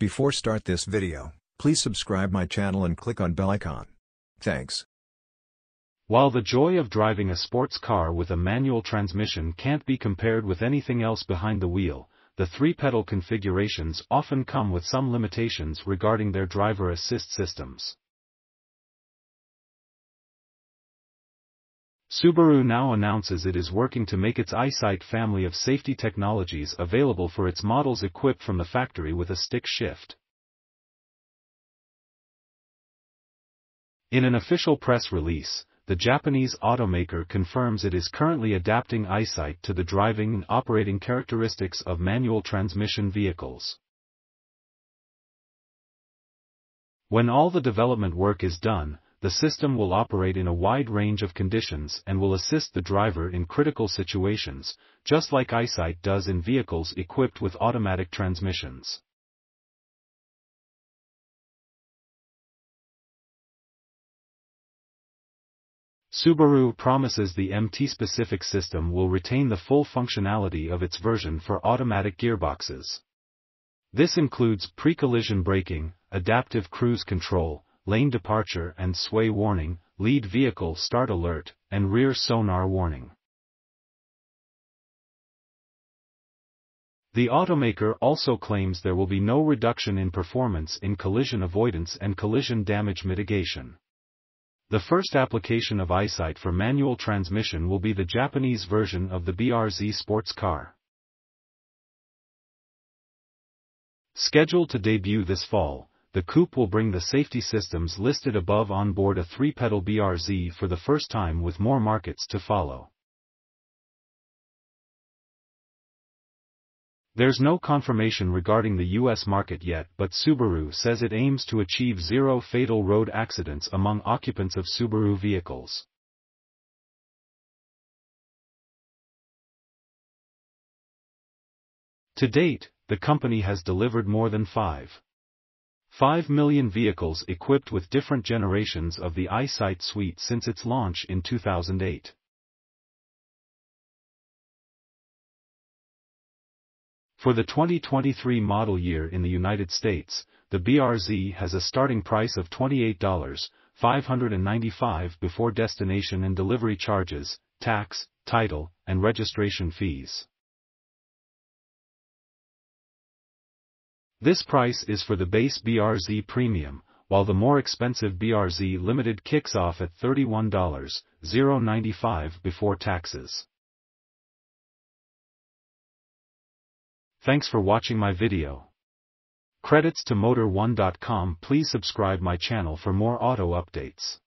Before start this video, please subscribe my channel and click on bell icon. Thanks. While the joy of driving a sports car with a manual transmission can't be compared with anything else behind the wheel, the three-pedal configurations often come with some limitations regarding their driver assist systems. Subaru now announces it is working to make its EyeSight family of safety technologies available for its models equipped from the factory with a stick shift. In an official press release, the Japanese automaker confirms it is currently adapting EyeSight to the driving and operating characteristics of manual transmission vehicles. When all the development work is done, the system will operate in a wide range of conditions and will assist the driver in critical situations, just like EyeSight does in vehicles equipped with automatic transmissions. Subaru promises the MT-specific system will retain the full functionality of its version for automatic gearboxes. This includes pre-collision braking, adaptive cruise control, lane departure and sway warning, lead vehicle start alert, and rear sonar warning. The automaker also claims there will be no reduction in performance in collision avoidance and collision damage mitigation. The first application of EyeSight for manual transmission will be the Japanese version of the BRZ sports car. Scheduled to debut this fall, the coupe will bring the safety systems listed above on board a three-pedal BRZ for the first time with more markets to follow. There's no confirmation regarding the US market yet but Subaru says it aims to achieve zero fatal road accidents among occupants of Subaru vehicles. To date, the company has delivered more than 5. 5 million vehicles equipped with different generations of the EyeSight suite since its launch in 2008. For the 2023 model year in the United States, the BRZ has a starting price of $28,595 before destination and delivery charges, tax, title, and registration fees. This price is for the base BRZ Premium, while the more expensive BRZ Limited kicks off at $31.095 before taxes. Thanks for watching my video. Credits to Motor1.com Please subscribe my channel for more auto updates.